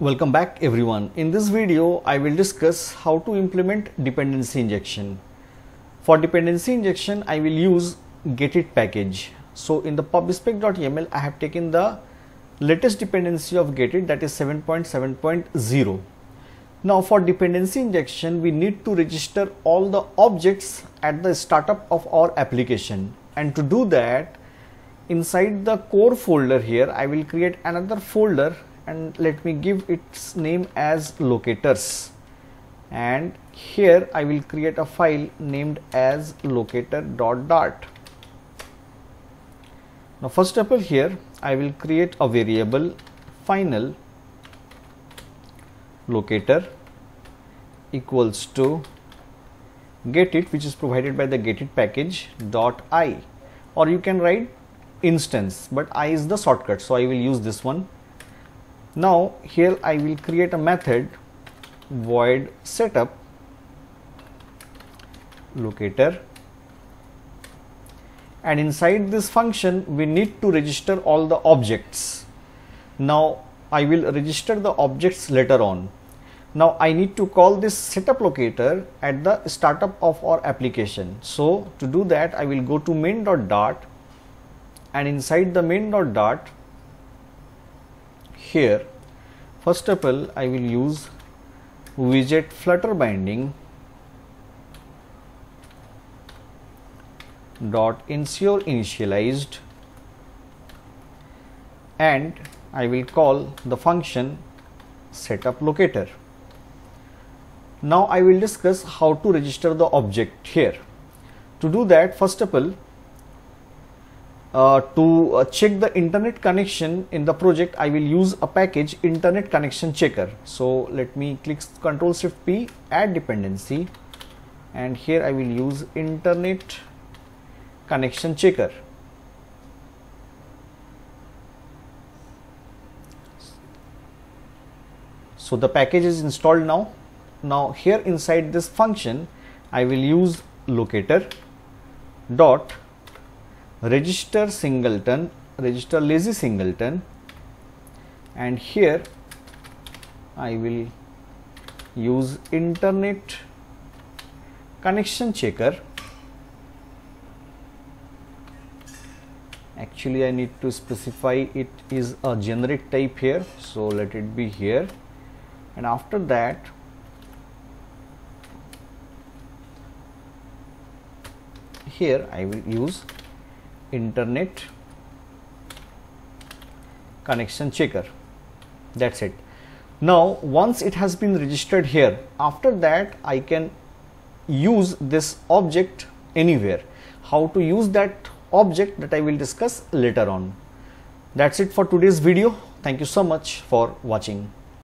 Welcome back everyone. In this video, I will discuss how to implement dependency injection. For dependency injection, I will use getit package. So in the pubspec.yaml, I have taken the latest dependency of getit that is 7.7.0. Now for dependency injection, we need to register all the objects at the startup of our application. And to do that, inside the core folder here, I will create another folder and let me give its name as locators. And here I will create a file named as locator dot dart. Now first of all here I will create a variable final locator equals to get it which is provided by the get it package dot i. Or you can write instance but i is the shortcut so I will use this one now here I will create a method void setup locator and inside this function we need to register all the objects. Now I will register the objects later on. Now I need to call this setup locator at the startup of our application. So to do that I will go to main.dart and inside the main.dart here first of all I will use widget flutter binding dot ensure initialized and I will call the function setup locator. Now I will discuss how to register the object here. To do that first of all uh, to uh, check the internet connection in the project I will use a package internet connection checker. So let me click control shift P add dependency. And here I will use internet connection checker. So the package is installed now. Now here inside this function I will use locator dot register singleton register lazy singleton. And here I will use internet connection checker. Actually I need to specify it is a generic type here so let it be here. And after that here I will use internet connection checker. That's it. Now once it has been registered here after that I can use this object anywhere. How to use that object that I will discuss later on. That's it for today's video. Thank you so much for watching